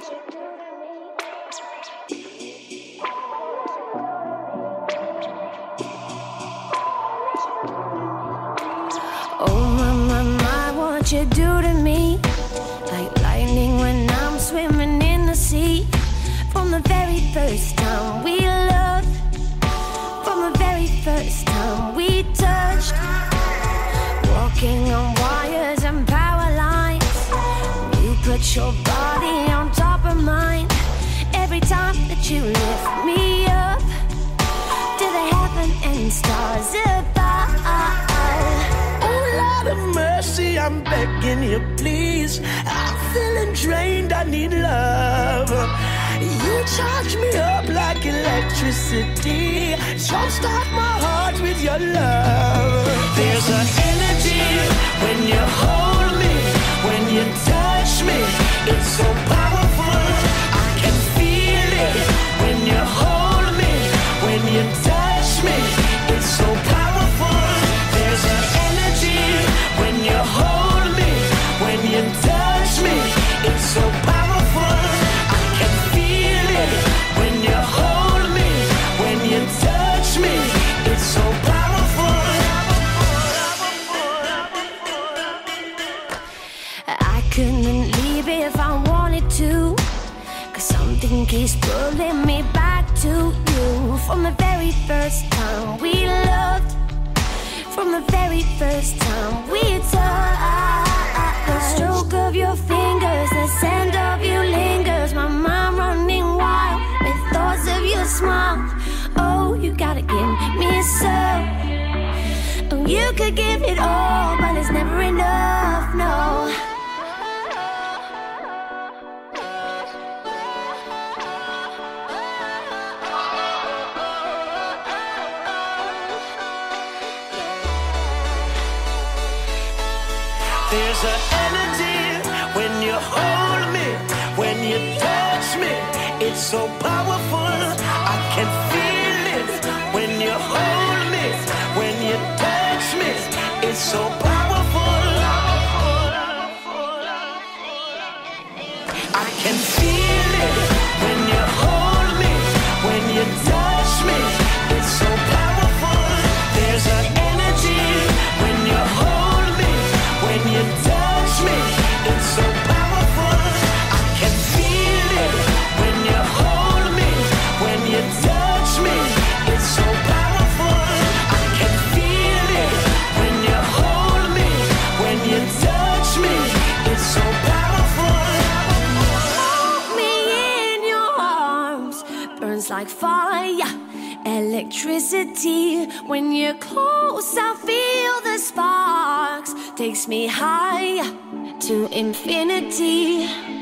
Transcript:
Oh, you do to me? Like lightning when I'm swimming in the sea. From the very first time we loved. From the very first time we touched. Walking on wires and power lines. You put your body on above Oh, Lord of mercy, I'm begging you, please. I'm feeling drained, I need love. You charge me up like electricity. Jumpstart my heart with your love. There's an energy when you I couldn't leave if I wanted to. Cause something keeps pulling me back to you. From the very first time we loved, from the very first time we touched. The stroke of your fingers, the scent of you lingers. My mind running wild with thoughts of your smile. Oh, you gotta give me some. Oh, you could give it all, but it's never enough, no. There's an energy when you hold me, when you touch me. It's so powerful, I can feel it when you hold me, when you touch me. It's so powerful. Burns like fire, electricity. When you're close, I feel the sparks. Takes me high to infinity.